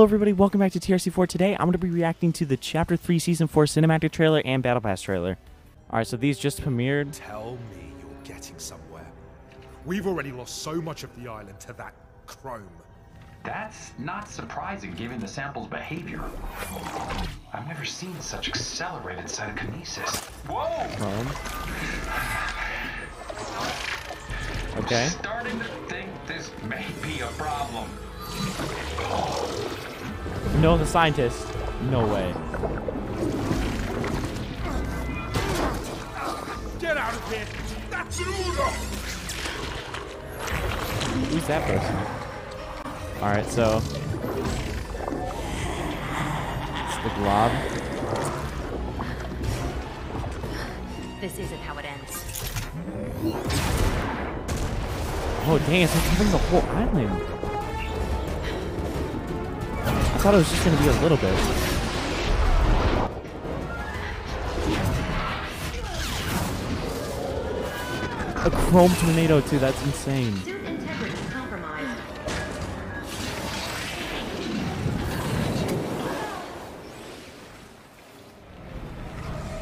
Hello everybody, welcome back to TRC4. Today I'm going to be reacting to the Chapter 3 Season 4 cinematic trailer and Battle Pass trailer. Alright, so these just premiered. Tell me you're getting somewhere. We've already lost so much of the island to that chrome. That's not surprising given the sample's behavior. I've never seen such accelerated psychokinesis. Whoa! Chrome. Okay. I'm Starting to think this may be a problem. No, the scientist. No way. Get out of here! That's Uno! Who's that person? Alright, so. It's the glob. This isn't how it ends. Oh, dang, it's like covering the whole island. I thought it was just going to be a little bit. A chrome tornado, too. That's insane. Suit integrity compromised.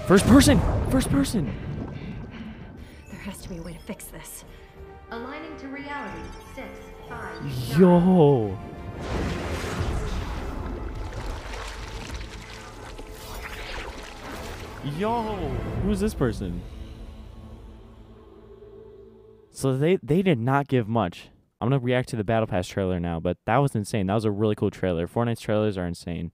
First person! First person! There has to be a way to fix this. Aligning to reality. Six, five, nine. Yo! Yo! Who's this person? So they they did not give much. I'm gonna react to the Battle Pass trailer now, but that was insane. That was a really cool trailer. Fortnite's trailers are insane.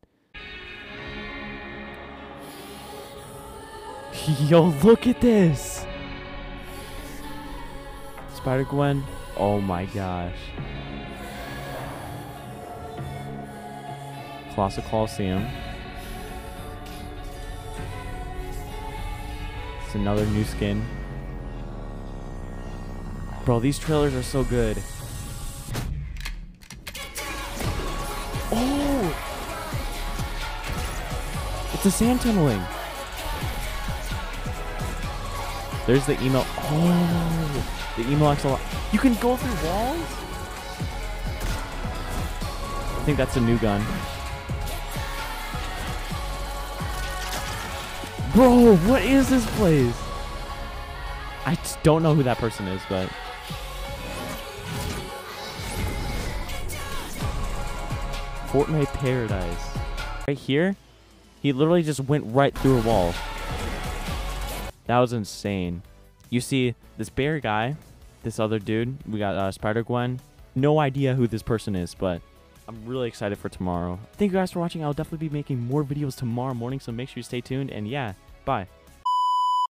Yo, look at this! Spider Gwen. Oh my gosh. Colossal Coliseum. Another new skin. Bro, these trailers are so good. Oh! It's a sand tunneling. There's the email. Oh! The email XL. You can go through walls? I think that's a new gun. Bro, what is this place? I just don't know who that person is, but. Fortnite Paradise. Right here, he literally just went right through a wall. That was insane. You see this bear guy, this other dude. We got uh, Spider Gwen. No idea who this person is, but I'm really excited for tomorrow. Thank you guys for watching. I'll definitely be making more videos tomorrow morning, so make sure you stay tuned. And yeah, bye.